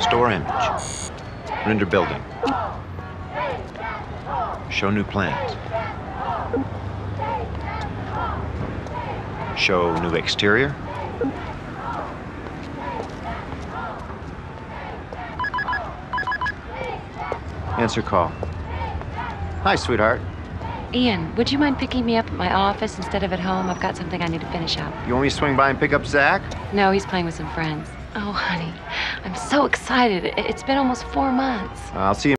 Store image. Render building. Show new plans. Show new exterior. Answer call. Hi, sweetheart. Ian, would you mind picking me up at my office instead of at home? I've got something I need to finish up. You want me to swing by and pick up Zach? No, he's playing with some friends. Oh, honey, I'm so excited. It- It's been almost four months. I'll see you.